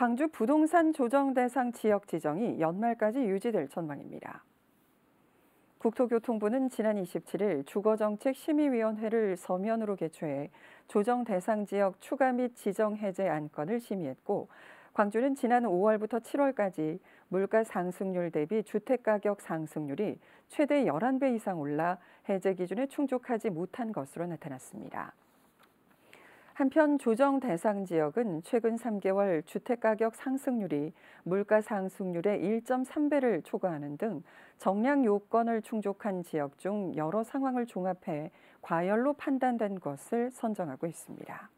광주 부동산 조정 대상 지역 지정이 연말까지 유지될 전망입니다. 국토교통부는 지난 27일 주거정책심의위원회를 서면으로 개최해 조정 대상 지역 추가 및 지정 해제 안건을 심의했고 광주는 지난 5월부터 7월까지 물가 상승률 대비 주택가격 상승률이 최대 11배 이상 올라 해제 기준에 충족하지 못한 것으로 나타났습니다. 한편 조정 대상 지역은 최근 3개월 주택가격 상승률이 물가 상승률의 1.3배를 초과하는 등 정량 요건을 충족한 지역 중 여러 상황을 종합해 과열로 판단된 것을 선정하고 있습니다.